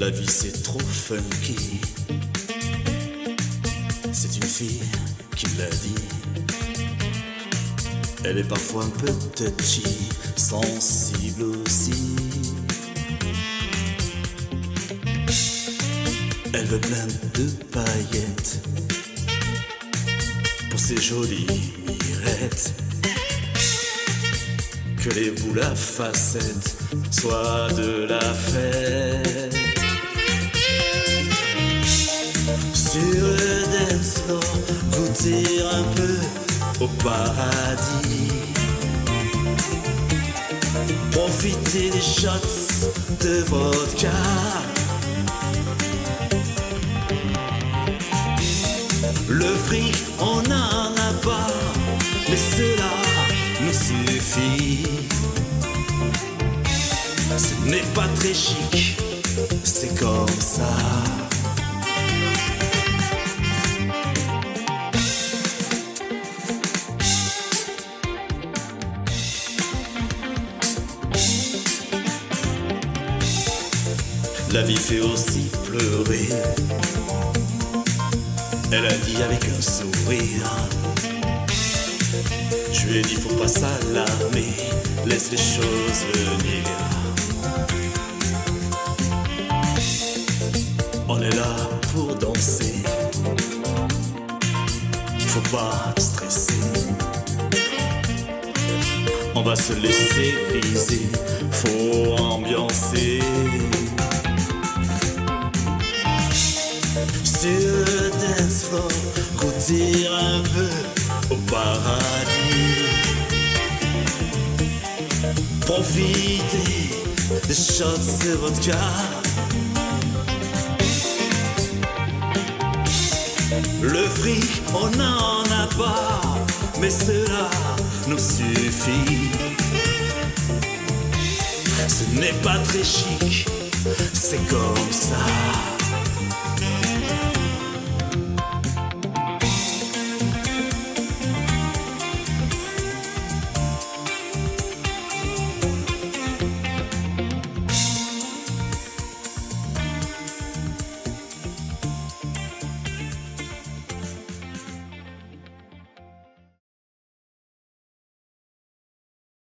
La vie c'est trop funky. C'est une fille qui l'a dit. Elle est parfois un peu touchy, sensible aussi. Elle veut plein de paillettes pour ses jolies mirettes. Que les boules à facettes soient de la fête. Au paradis. Profiter des shots de vodka. Le fric, on n'en a pas, mais cela nous suffit. Ce n'est pas très chic, La vie fait aussi pleurer. Elle a dit avec un sourire. Je lui ai dit faut pas s'alarmer, laisse les choses venir. On est là pour danser. Faut pas stresser. On va se laisser briser, faut ambiancer. Goûter un peu au paradis. Profiter des shots de vodka. Le fric, on n'en a pas, mais cela nous suffit. Ce n'est pas très chic, c'est comme ça.